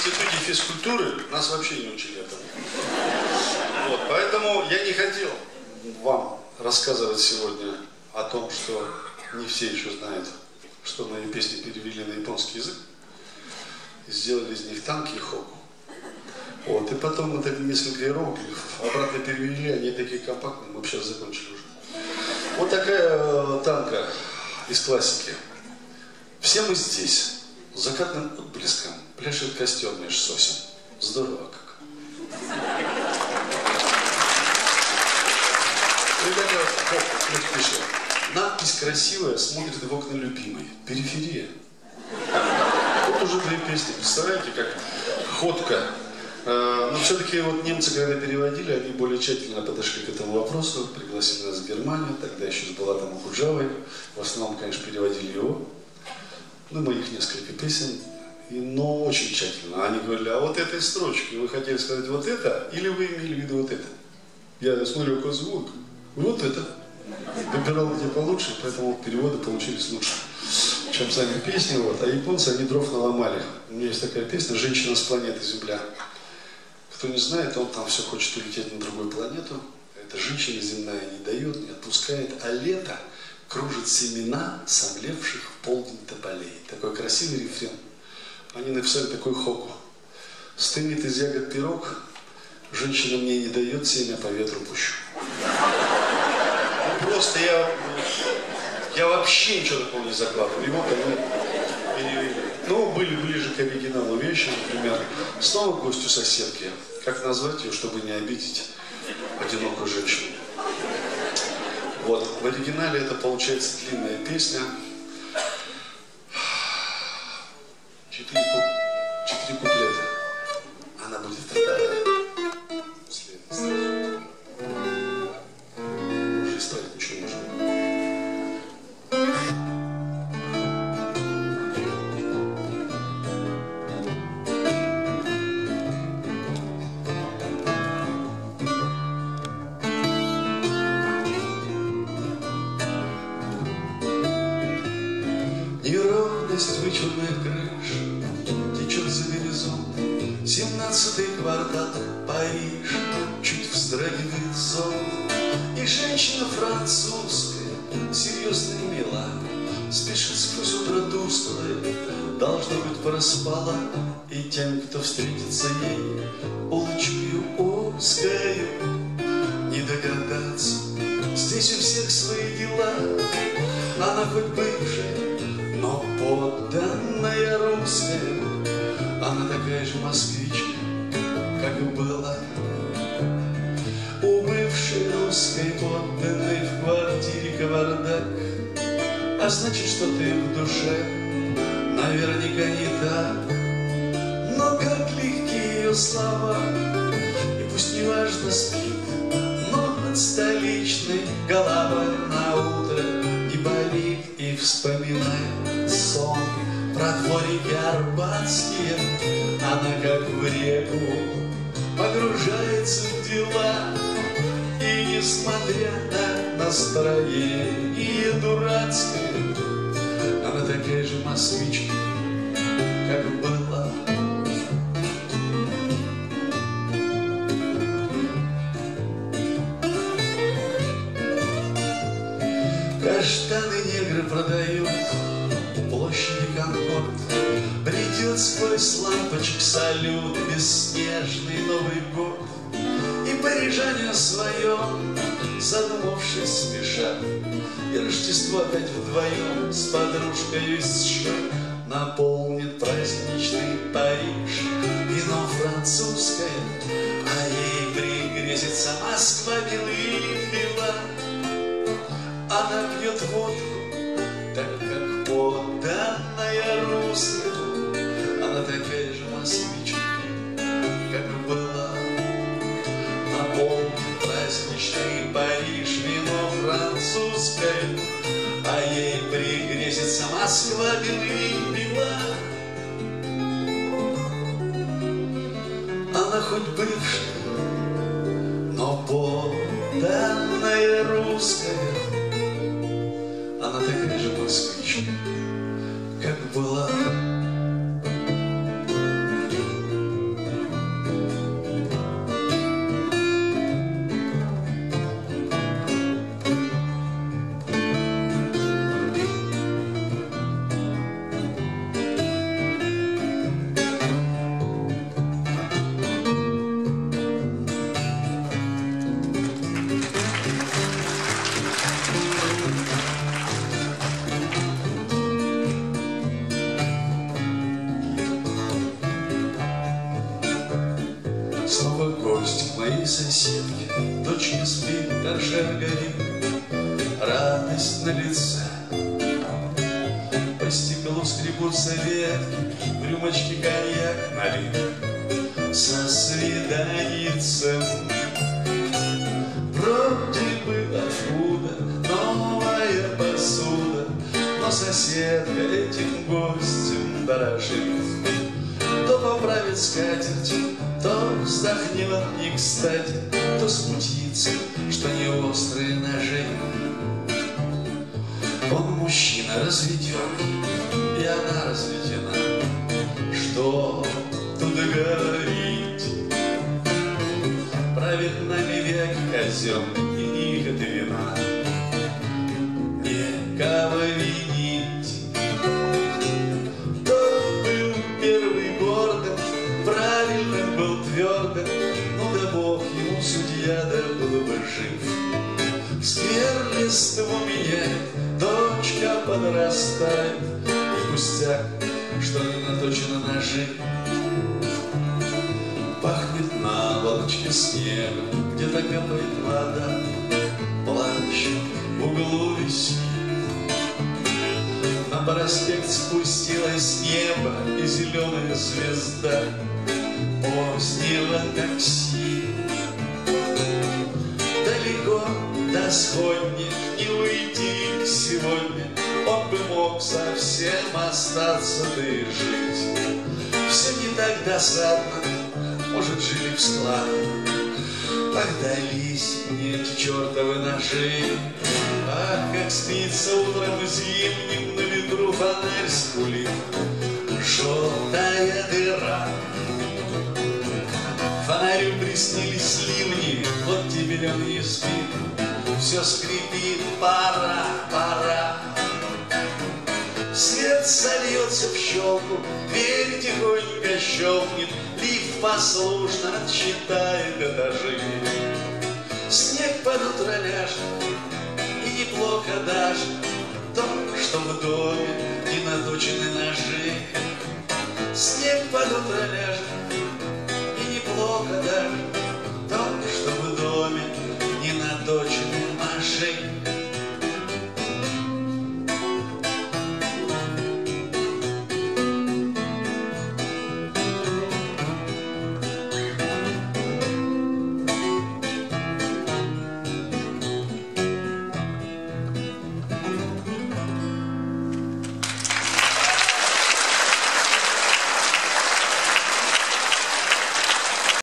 институте физкультуры нас вообще не учили этому. Вот, поэтому я не хотел вам рассказывать сегодня о том, что не все еще знают, что мои песни перевели на японский язык. И сделали из них танки и хоку. Вот, и потом мы так несколько иероглифов обратно перевели, они такие компактные, мы сейчас закончили уже. Вот такая э, танка из классики. Все мы здесь, закатным отблеском, пляшет костер меж сосен. Здорово как. Надпись красивая, смотрит в окна любимой. Периферия. Вот уже две песни. Представляете, как ходка. Э, Но все-таки вот немцы, когда переводили, они более тщательно подошли к этому вопросу, пригласили нас в Германию, тогда еще с Булатом Худжавой. В основном, конечно, переводили его. Ну, моих несколько песен. Но очень тщательно. Они говорили, а вот этой строчки вы хотели сказать вот это, или вы имели в виду вот это? Я смотрю, какой звук. Вот это. Выбирал где получше, поэтому переводы получились лучше, чем сами песни. Вот. А японцы, они дров наломали. У меня есть такая песня «Женщина с планеты Земля». Кто не знает, он там все хочет улететь на другую планету. Эта женщина земная не дает, не отпускает, а лето кружит семена сомлевших в полдень тополей. Такой красивый рефрен. Они написали такой хоку. Стынет из ягод пирог, женщина мне не дает, семя по ветру пущу. Ну, просто я, я вообще ничего такого не закладывал. Его они перевели. Ну, были ближе к оригиналу вещи, например, снова гостю соседки. Как назвать ее, чтобы не обидеть одинокую женщину? Вот, в оригинале это получается длинная песня. people Вздрагивает зон И женщина французская Серьезно и мила Спешит сквозь утро тусклое Должно быть проспала И тем, кто встретится ей Улочкою узкою Не догадаться. Здесь у всех свои дела Она хоть бывшая но подданная русская, она такая же москвичка, как и была. Кавардак, а значит, что-то и в душе наверняка не так. Но как легкие ее слова, и пусть неважно спит, но над столичной головой на утро не болит и вспоминает сон про дворики арбатские. Она как в реку погружается в дела несмотря на настроение дурацкое, она такая же москвичка, как была. Каштаны негры продают площади Конкорд. Бредет сквозь лампочек салют бесснежный Новый год. Парижане своем, задумавшись, спешат. И Рождество опять вдвоем с подружкой из США Наполнит праздничный Париж Вино французское, а ей пригрезится Москва белые бела. Она пьет водку, праздничный Париж вино французское, а ей пригрезится Москва белые бела. Она хоть бывшая, но подданная русская. Она такая же москвичка, была. Соседке, Дочь не спит, торшер горит, Радость на лице. По стеклу скребутся ветки, В рюмочке коньяк налит, Со свиданицем. Вроде бы откуда новая посуда, Но соседка этим гостем дорожит. То поправит скатерть, то вздохнет не кстати, То смутится, что не острые ножи. Он мужчина разведен, и она разведена. Что тут говорить? Правит нами век казенный, ему судья, да был бы жив. Сквер листву меняет, дочка подрастает, И пустяк, что не наточено ножи. Пахнет на волочке снега, где-то капает вода, Плащ в углу висит. На проспект спустилась с неба и зеленая звезда позднего такси. Сходни не уйти сегодня, Он бы мог совсем остаться да и жить. Все не так досадно, может, жили в складе, Ах, дались мне эти чертовы ножи. Ах, как спится утром зимним на ветру фонарь скулит. Желтая дыра. Фонарю приснились ливни, вот теперь он и спит все скрипит, пора, пора. Свет сольется в щелку, дверь тихонько щелкнет, Лифт послушно отсчитает этажи. Снег под утро ляжет, и неплохо даже То, что в доме не наточены ножи. Снег под утро ляжет, и неплохо даже